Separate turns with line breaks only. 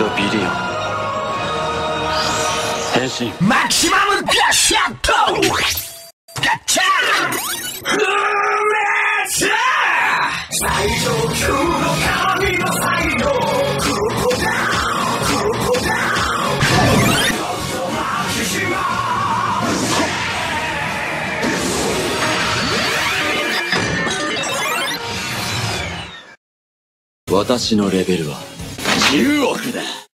ドビリオン。変身。
マキシマムガシャット。ガッチャー。ルチャー最上級の神の才能ウ
私のレベルは10億だ。